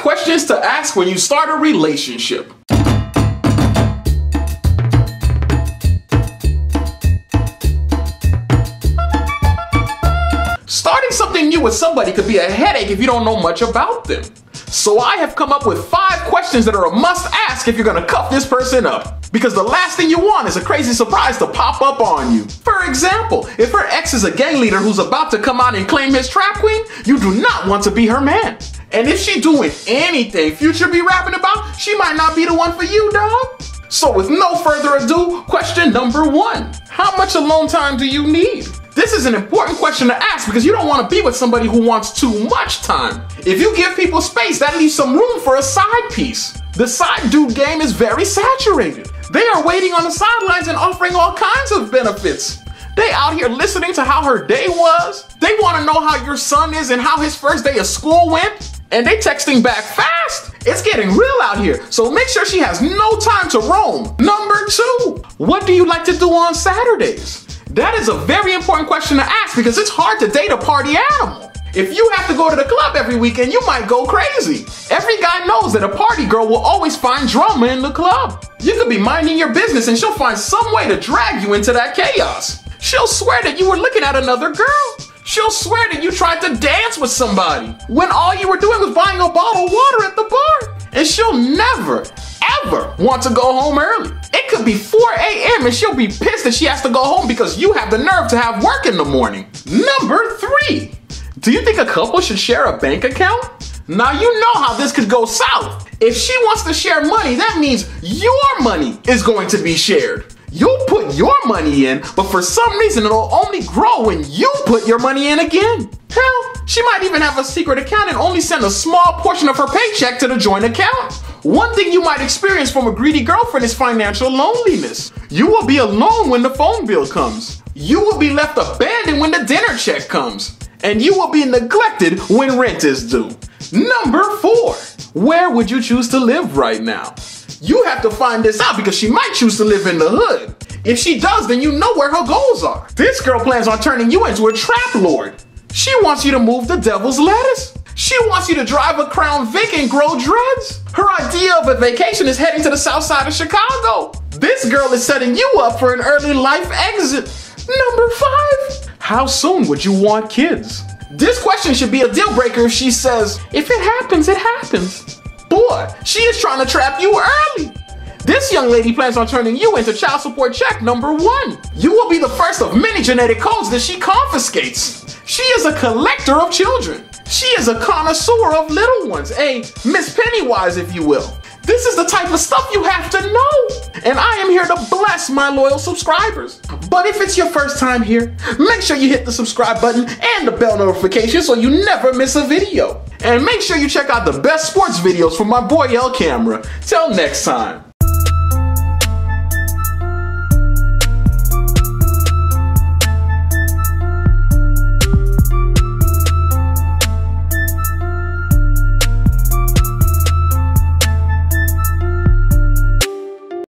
questions to ask when you start a relationship. Starting something new with somebody could be a headache if you don't know much about them. So I have come up with five questions that are a must ask if you're gonna cuff this person up. Because the last thing you want is a crazy surprise to pop up on you. For example, if her ex is a gang leader who's about to come out and claim his trap queen, you do not want to be her man. And if she doing anything Future be rapping about, she might not be the one for you, dog. So with no further ado, question number one. How much alone time do you need? This is an important question to ask because you don't want to be with somebody who wants too much time. If you give people space, that leaves some room for a side piece. The side dude game is very saturated. They are waiting on the sidelines and offering all kinds of benefits. They out here listening to how her day was. They want to know how your son is and how his first day of school went. And they texting back fast. It's getting real out here. So make sure she has no time to roam. Number two, what do you like to do on Saturdays? That is a very important question to ask because it's hard to date a party animal. If you have to go to the club every weekend, you might go crazy. Every guy knows that a party girl will always find drama in the club. You could be minding your business and she'll find some way to drag you into that chaos. She'll swear that you were looking at another girl. She'll swear that you tried to dance with somebody when all you were doing was buying a bottle of water at the bar. And she'll never, ever want to go home early. It could be 4 a.m. and she'll be pissed that she has to go home because you have the nerve to have work in the morning. Number three, do you think a couple should share a bank account? Now you know how this could go south. If she wants to share money, that means your money is going to be shared. You'll put your money in, but for some reason it'll only grow when you put your money in again. Hell, she might even have a secret account and only send a small portion of her paycheck to the joint account. One thing you might experience from a greedy girlfriend is financial loneliness. You will be alone when the phone bill comes. You will be left abandoned when the dinner check comes. And you will be neglected when rent is due. Number four, where would you choose to live right now? You have to find this out because she might choose to live in the hood. If she does, then you know where her goals are. This girl plans on turning you into a trap lord. She wants you to move the devil's lettuce. She wants you to drive a Crown Vic and grow dreads. Her idea of a vacation is heading to the south side of Chicago. This girl is setting you up for an early life exit. Number five, how soon would you want kids? This question should be a deal breaker if she says, if it happens, it happens. She is trying to trap you early. This young lady plans on turning you into child support check number one. You will be the first of many genetic codes that she confiscates. She is a collector of children. She is a connoisseur of little ones, a Miss Pennywise, if you will. This is the type of stuff you have to know. And I am here to bless my loyal subscribers. But if it's your first time here, make sure you hit the subscribe button and the bell notification so you never miss a video. And make sure you check out the best sports videos from my boy Lcamera. Till next time.